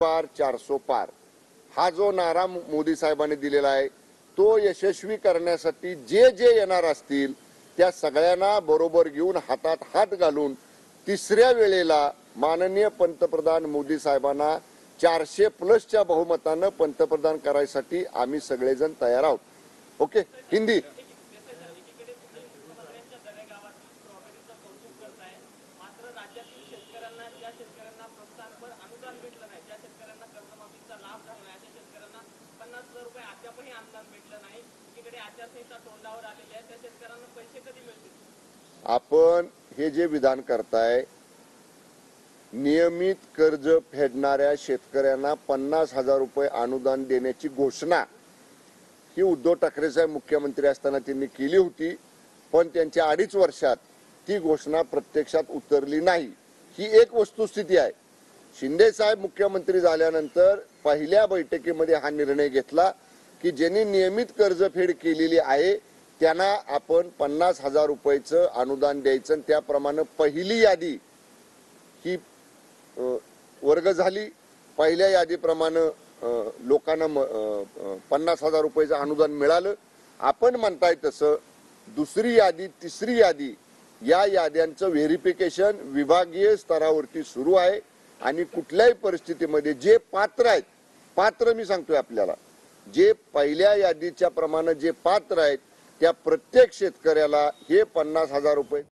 पार चारसो पार. हा जो नारा मोदी साहेबांनी दिलेला आहे तो यशस्वी करण्यासाठी जे जे येणार असतील त्या सगळ्यांना बरोबर घेऊन हातात हात घालून तिसऱ्या वेळेला माननीय पंतप्रधान मोदी साहेबांना चारशे प्लसच्या बहुमतानं पंतप्रधान करायसाठी आम्ही सगळेजण तयार आहोत. ओके? हिंदी मात्र राज्यातील शेतकऱ्यांना ज्या शेतकऱ्यांना प्रोत्साहनपर अनुदान भेटलं नाही ज्या शेतकऱ्यांना कर्जमाफीचा लाभ झाला नाही अशा शेतकऱ्यांना पन्नास हजार रुपये अद्यापही अनुदान भेटलं नाही. एकीकडे आचारसंहिता तोंडावर आलेली आहे. त्या शेतकऱ्यांना पैसे कधी मिळतील? आपण हे जे विधान करताय नियमित कर्ज फेडणाऱ्या शेतकऱ्यांना पन्नास हजार रुपये अनुदान देण्याची घोषणा ही उद्धव ठाकरे साहेब मुख्यमंत्री असताना त्यांनी केली होती पण त्यांच्या अडीच वर्षात ती घोषणा प्रत्यक्षात उतरली नाही. ही एक वस्तुस्थिती आहे. शिंदे साहेब मुख्यमंत्री झाल्यानंतर पहिल्या बैठकीमध्ये हा निर्णय घेतला. की ज्यांनी नियमित कर्जफेड केलेली आहे त्यांना आपण पन्नास हजार रुपयाचं अनुदान द्यायचं आणि त्याप्रमाणे पहिली यादी ही वर्ग झाली. पहिल्या यादीप्रमाणे लोकांना म- पन्नास हजार रुपयाचं अनुदान मिळालं. आपण म्हणताय तसं दुसरी यादी तिसरी यादी या याद्यांचं व्हेरिफिकेशन विभागीय स्तरावरती सुरू आहे. आणि कुठल्याही परिस्थितीमध्ये जे पात्र आहेत पात्र मी सांगतोय आपल्याला. जे पहिल्या यादीच्या प्रमाणे जे पात्र आहेत त्या प्रत्येक शेतकऱ्याला हे पन्नास हजार रुपये